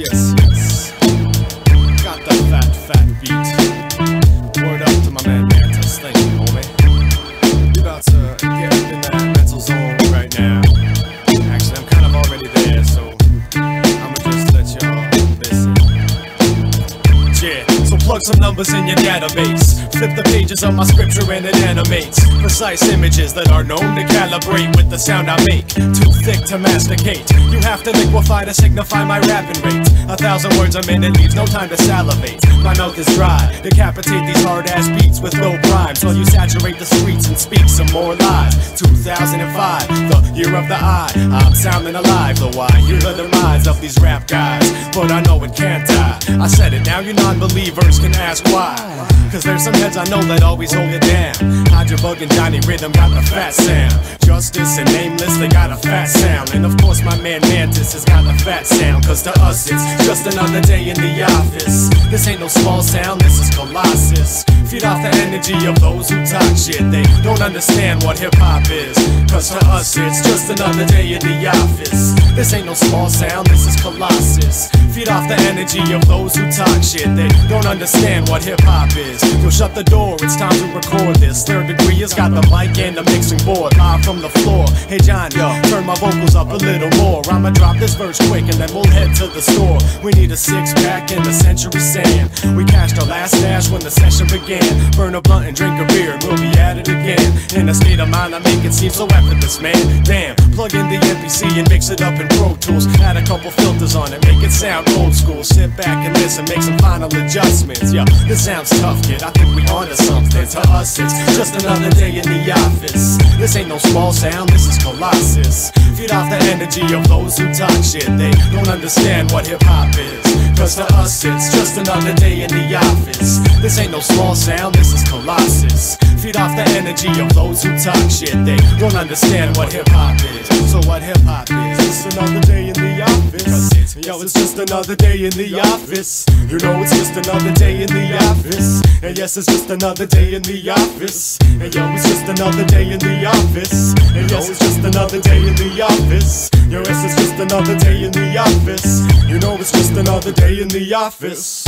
yes, plug some numbers in your database. Flip the pages of my scripture and it animates precise images that are known to calibrate with the sound I make. Too thick to masticate. You have to liquefy to signify my rapping rate. A thousand words a minute leaves no time to salivate. My mouth is dry. Decapitate these hard ass beats with no rhyme. So you saturate the streets and speak some more lies. 2005, the year of the eye. I'm sounding alive, though I hear the demise of these rap guys. But I know it can't die. I said now you non believers can ask why. Cause there's some heads I know that always hold it down. Hydrobug and Johnny Rhythm got the fat sound. Justice and Nameless, they got a fat sound. And of course, my man Mantis has got a fat sound. Cause to us, it's just another day in the office. This ain't no small sound, this is Colossus. Feed off the energy of those who talk shit. They don't understand what hip hop is. Cause to us, it's just another day in the office. This ain't no small sound, this is Colossus. Feed off the energy of those who talk shit. They don't understand what hip hop is. You'll shut the door, it's time to record this. Third degree has got the mic and the mixing board. Live from the floor. Hey John, yo, turn my vocals up a little more. I'ma drop this verse quick and then we'll head to the store. We need a six pack and a century sand. We cashed our last stash when the session began. Burn a blunt and drink a beer, we'll be at it again. In a state of mind, I make it seem so effortless, man. Damn, plug in the MPC and mix it up in Pro Tools. Add a couple filters on it, make it sound old school. Sit back and listen, make some final adjustments. Yo, this sounds tough, kid. I think we onto something. To us, it's just another day in the office. This ain't no small sound, this is Colossus. Feed off the energy of those who talk shit. They don't understand what hip hop is. Cause to us, it's just another day in the office. This ain't no small sound, this is Colossus. Feed off the energy of those who talk shit. They don't understand what hip hop is. So, what hip hop is? It's another day it's just another day in the office. You know, it's just another day in the office. And yes, it's just another day in the office. And yo, it's just another day in the office. And yes, it's just another day in the office. Yo, yes, it's just another day in the office. You know, it's just another day in the office.